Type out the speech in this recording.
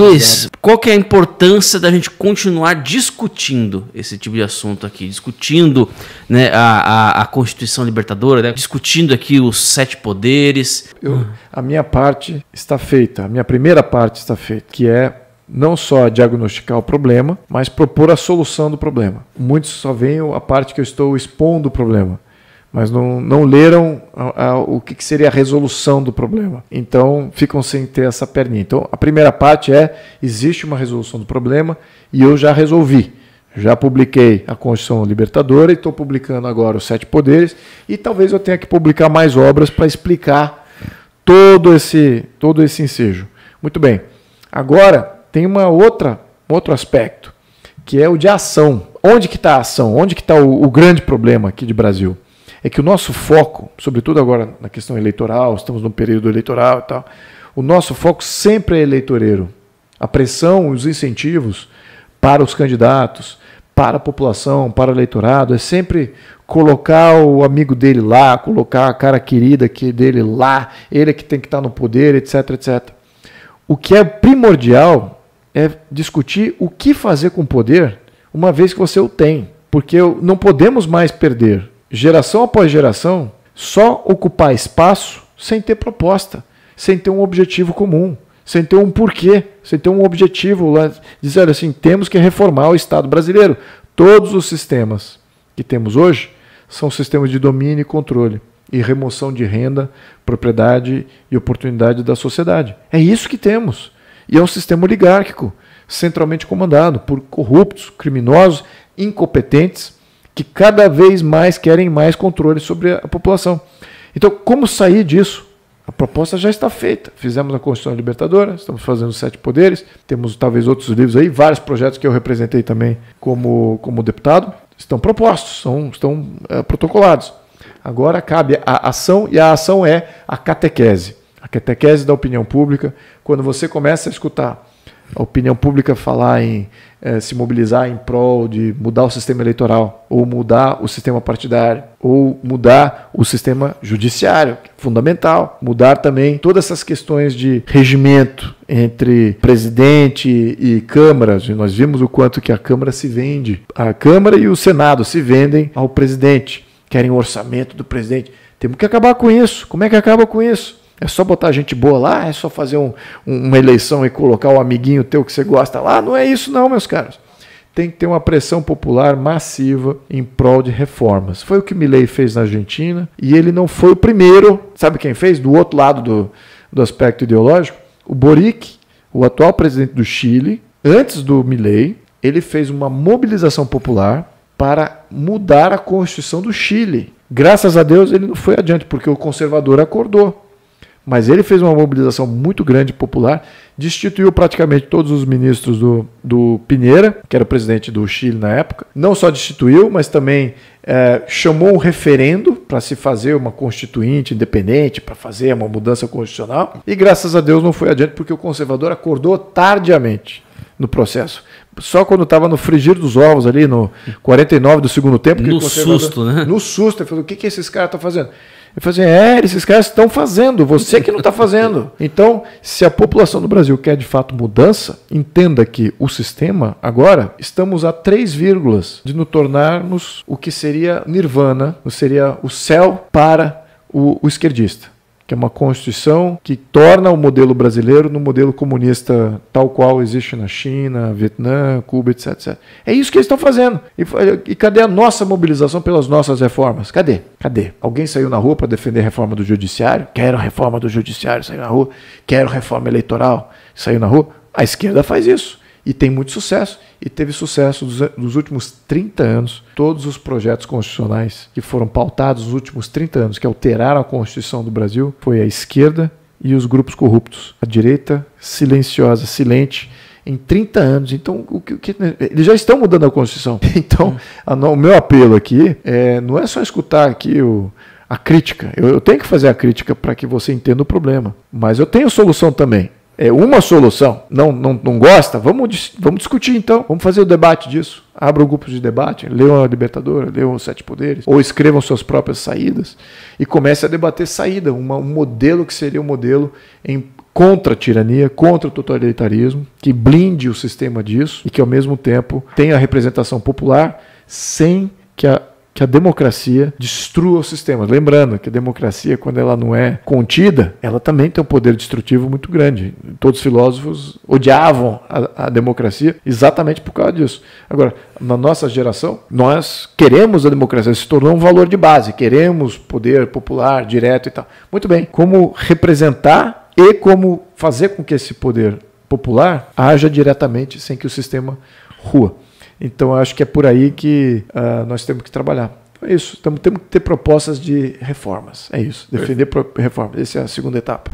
Luiz, qual que é a importância da gente continuar discutindo esse tipo de assunto aqui? Discutindo né, a, a, a Constituição Libertadora, né? discutindo aqui os sete poderes. Eu, a minha parte está feita, a minha primeira parte está feita, que é não só diagnosticar o problema, mas propor a solução do problema. Muitos só veem a parte que eu estou expondo o problema, mas não, não leram a, a, o que, que seria a resolução do problema. Então ficam sem ter essa perninha. Então a primeira parte é: existe uma resolução do problema e eu já resolvi. Já publiquei a Constituição Libertadora e estou publicando agora os Sete Poderes e talvez eu tenha que publicar mais obras para explicar todo esse, todo esse ensejo. Muito bem. Agora, tem uma outra outro aspecto, que é o de ação. Onde que está a ação? Onde que está o, o, grande problema aqui de Brasil? É que o nosso foco, sobretudo agora na questão eleitoral, estamos no período eleitoral e tal, o nosso foco sempre é eleitoreiro. A pressão, os incentivos para os candidatos, para a população, para o eleitorado, é sempre colocar o amigo dele lá, colocar a cara querida que dele lá, ele é que tem que estar no poder, etc, etc. O que é primordial é discutir o que fazer com o poder uma vez que você o tem. Porque não podemos mais perder, geração após geração, só ocupar espaço sem ter proposta, sem ter um objetivo comum, sem ter um porquê, sem ter um objetivo lá, dizer assim, temos que reformar o Estado brasileiro. Todos os sistemas que temos hoje são sistemas de domínio e controle e remoção de renda, propriedade e oportunidade da sociedade. É isso que temos. E é um sistema oligárquico, centralmente comandado por corruptos, criminosos, incompetentes, que cada vez mais querem mais controle sobre a população. Então, como sair disso? A proposta já está feita. Fizemos a Constituição Libertadora, estamos fazendo os sete poderes, temos talvez outros livros aí, vários projetos que eu representei também como, como deputado, estão propostos, são, estão é, protocolados. Agora cabe a ação, e a ação é a catequese a catequese da opinião pública, quando você começa a escutar a opinião pública falar em eh, se mobilizar em prol de mudar o sistema eleitoral, ou mudar o sistema partidário, ou mudar o sistema judiciário, que é fundamental, mudar também todas essas questões de regimento entre presidente e Câmara. Nós vimos o quanto que a Câmara se vende, a Câmara e o Senado se vendem ao presidente, querem o orçamento do presidente. Temos que acabar com isso. Como é que acaba com isso? É só botar gente boa lá? É só fazer um, uma eleição e colocar o amiguinho teu que você gosta lá? Não é isso, não, meus caros. Tem que ter uma pressão popular massiva em prol de reformas. Foi o que Milley fez na Argentina e ele não foi o primeiro. Sabe quem fez? Do outro lado do, do aspecto ideológico? O Boric, o atual presidente do Chile, antes do Milley, ele fez uma mobilização popular para mudar a Constituição do Chile. Graças a Deus ele não foi adiante, porque o conservador acordou. Mas ele fez uma mobilização muito grande popular, destituiu praticamente todos os ministros do, do Pinheira, que era o presidente do Chile na época. Não só destituiu, mas também é, chamou um referendo para se fazer uma constituinte independente, para fazer uma mudança constitucional. E graças a Deus não foi adiante, porque o conservador acordou tardiamente no processo. Só quando estava no frigir dos ovos ali, no 49 do segundo tempo. No susto, né? No susto. Ele falou: o que, que esses caras estão fazendo? Eu falei assim, é, esses caras estão fazendo, você que não está fazendo. Então, se a população do Brasil quer de fato mudança, entenda que o sistema, agora, estamos a três vírgulas de nos tornarmos o que seria nirvana, seria o céu para o, o esquerdista que é uma constituição que torna o modelo brasileiro no modelo comunista tal qual existe na China, Vietnã, Cuba, etc. etc. É isso que eles estão fazendo. E, e, cadê a nossa mobilização pelas nossas reformas? Cadê? Cadê? Alguém saiu na rua para defender a reforma do judiciário? Quero a reforma do judiciário, saiu na rua. Quero reforma eleitoral, saiu na rua. A esquerda faz isso e tem muito sucesso. E teve sucesso nos últimos 30 anos. Todos os projetos constitucionais que foram pautados nos últimos 30 anos, que alteraram a Constituição do Brasil, foi a esquerda e os grupos corruptos. A direita, silenciosa, silente, em 30 anos. Então, o que, o que, eles já estão mudando a Constituição. Então, a, o meu apelo aqui é, não é só escutar aqui o, a crítica. Eu, eu tenho que fazer a crítica para que você entenda o problema. Mas eu tenho solução também é, uma solução. Não, não, não gosta? Vamos, vamos discutir então. Vamos fazer o debate disso. Abra um grupo de debate, leiam a Libertadora, leiam os Sete Poderes, ou escrevam suas próprias saídas e comece a debater saída, uma, um modelo que seria um modelo em contra a tirania, contra o totalitarismo, que blinde o sistema disso e que, ao mesmo tempo, tenha a representação popular sem que a que a democracia destrua o sistema. Lembrando que a democracia, quando ela não é contida, ela também tem um poder destrutivo muito grande. Todos os filósofos odiavam a, a democracia exatamente por causa disso. Agora, na nossa geração, nós queremos a democracia, se tornou um valor de base, queremos poder popular, direto e tal. Muito bem, como representar e como fazer com que esse poder popular haja diretamente sem que o sistema rua. Então, acho que é por aí que uh, nós temos que trabalhar. É isso, temos, temos que ter propostas de reformas. É isso, defender reformas. Essa é a segunda etapa.